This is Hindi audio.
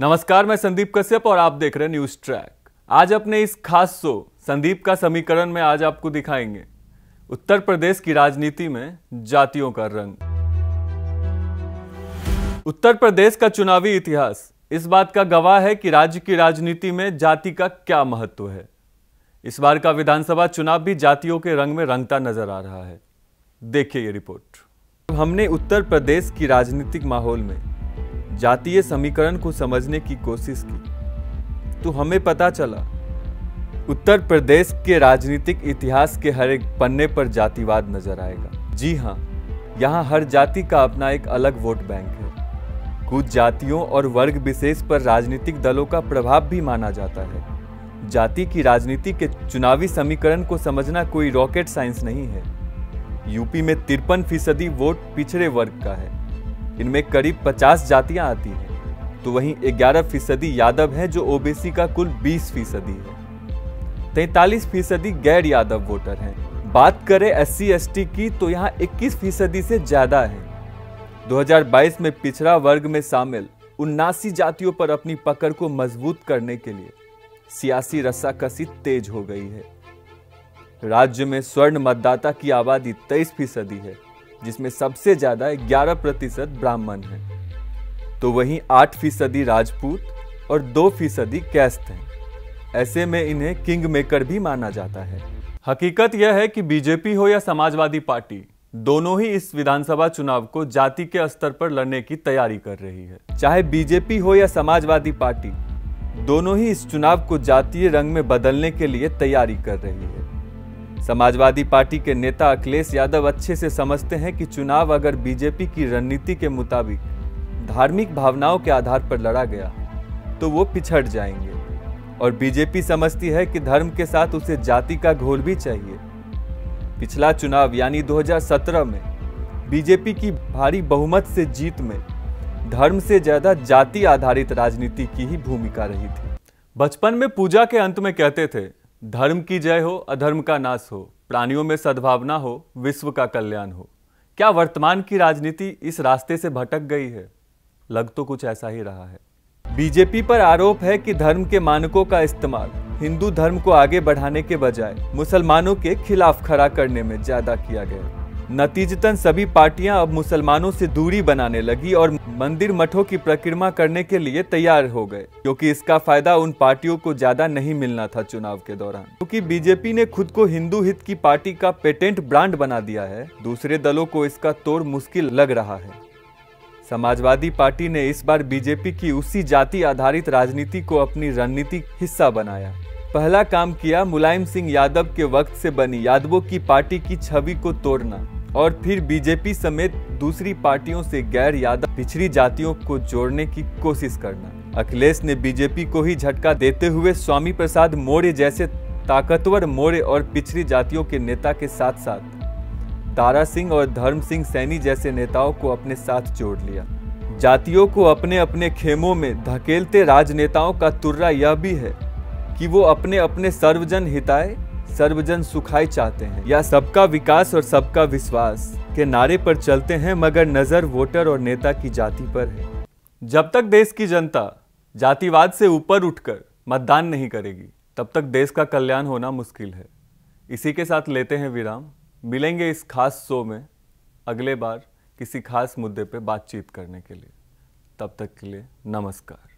नमस्कार, मैं संदीप कश्यप और आप देख रहे हैं न्यूज़ ट्रैक। आज अपने इस खास शो, संदीप का समीकरण में आज आपको दिखाएँगे। उत्तर प्रदेश की राजनीति में जातियों का रंग। उत्तर प्रदेश का चुनावी इतिहास, इस बात का गवाह है कि राज्य की राजनीति में जाति का क्या महत्व है। इस बार का विधानसभा चुनाव भी जातियों के रंग में रंगता नज़र आ रहा है। देखिए ये रिपोर्ट। हमने उत्तर प्रदेश की राजनीतिक माहौल में जातीय समीकरण को समझने की कोशिश की तो हमें पता चला, उत्तर प्रदेश के राजनीतिक इतिहास के हर एक पन्ने पर जातिवाद नज़र आएगा। जी हाँ यहाँ हर जाति का अपना एक अलग वोट बैंक है। कुछ जातियों और वर्ग विशेष पर राजनीतिक दलों का प्रभाव भी माना जाता है। जाति की राजनीति के चुनावी समीकरण को समझना कोई रॉकेट साइंस नहीं है। यूपी में तिरपन फ़ीसदी वोट पिछड़े वर्ग का है। इनमें करीब 50 जातियाँ आती हैं। तो वहीं 11 फ़ीसदी यादव हैं जो ओबीसी का कुल 20 फ़ीसदी है। तैतालीस फ़ीसदी गैर यादव वोटर हैं। बात करें एस सी की तो यहाँ 21 फ़ीसदी से ज़्यादा है। 2022 में पिछड़ा वर्ग में शामिल उन्नासी जातियों पर अपनी पकड़ को मज़बूत करने के लिए सियासी रस्साकसी तेज हो गई है। राज्य में स्वर्ण मतदाता की आबादी तेईस फ़ीसदी है। जिसमें सबसे ज़्यादा 11 प्रतिशत ब्राह्मण हैं। तो वहीं 8 फ़ीसदी राजपूत और 2 फ़ीसदी कैस्त हैं। ऐसे में इन्हें किंग मेकर भी माना जाता है। हकीकत यह है कि बीजेपी हो या समाजवादी पार्टी, दोनों ही इस विधानसभा चुनाव को जाति के स्तर पर लड़ने की तैयारी कर रही है। चाहे बीजेपी हो या समाजवादी पार्टी, दोनों ही इस चुनाव को जातीय रंग में बदलने के लिए तैयारी कर रही है। समाजवादी पार्टी के नेता अखिलेश यादव अच्छे से समझते हैं कि चुनाव अगर बीजेपी की रणनीति के मुताबिक धार्मिक भावनाओं के आधार पर लड़ा गया तो वो पिछड़ जाएँगे। और बीजेपी समझती है कि धर्म के साथ उसे जाति का घोल भी चाहिए। पिछला चुनाव यानी 2017 में बीजेपी की भारी बहुमत से जीत में धर्म से ज़्यादा जाति आधारित राजनीति की ही भूमिका रही थी। बचपन में पूजा के अंत में कहते थे धर्म की जय हो, अधर्म का नाश हो, प्राणियों में सद्भावना हो, विश्व का कल्याण हो। क्या वर्तमान की राजनीति इस रास्ते से भटक गई है? लग तो कुछ ऐसा ही रहा है। बीजेपी पर आरोप है कि धर्म के मानकों का इस्तेमाल, हिंदू धर्म को आगे बढ़ाने के बजाय मुसलमानों के खिलाफ खड़ा करने में ज़्यादा किया गया नतीजतन सभी पार्टियाँ अब मुसलमानों से दूरी बनाने लगी और मंदिर मठों की प्रक्रिया करने के लिए तैयार हो गए, क्योंकि इसका फ़ायदा उन पार्टियों को ज़्यादा नहीं मिलना था चुनाव के दौरान। क्योंकि बीजेपी ने खुद को हिंदू हित की पार्टी का पेटेंट ब्रांड बना दिया है, दूसरे दलों को इसका तोड़ मुश्किल लग रहा है। समाजवादी पार्टी ने इस बार बीजेपी की उसी जाति आधारित राजनीति को अपनी रणनीतिक हिस्सा बनाया। पहला काम किया मुलायम सिंह यादव के वक्त से बनी यादवों की पार्टी की छवि को तोड़ना। और फिर बीजेपी समेत दूसरी पार्टियों से गैर यादव पिछड़ी जातियों को जोड़ने की कोशिश करना। अखिलेश ने बीजेपी को ही झटका देते हुए स्वामी प्रसाद मौर्य जैसे ताकतवर मौर्य और पिछड़ी जातियों के नेता के साथ साथ तारा सिंह और धर्म सिंह सैनी जैसे नेताओं को अपने साथ जोड़ लिया। जातियों को अपने अपने खेमों में धकेलते राजनेताओं का तुर्रा यह भी है कि वो अपने अपने सर्वजन हिताए सर्वजन सुखाई चाहते हैं। या सबका विकास और सबका विश्वास के नारे पर चलते हैं, मगर नज़र वोटर और नेता की जाति पर है। जब तक देश की जनता जातिवाद से ऊपर उठकर मतदान नहीं करेगी, तब तक देश का कल्याण होना मुश्किल है। इसी के साथ लेते हैं विराम। मिलेंगे इस खास शो में अगले बार किसी खास मुद्दे पर बातचीत करने के लिए। तब तक के लिए नमस्कार।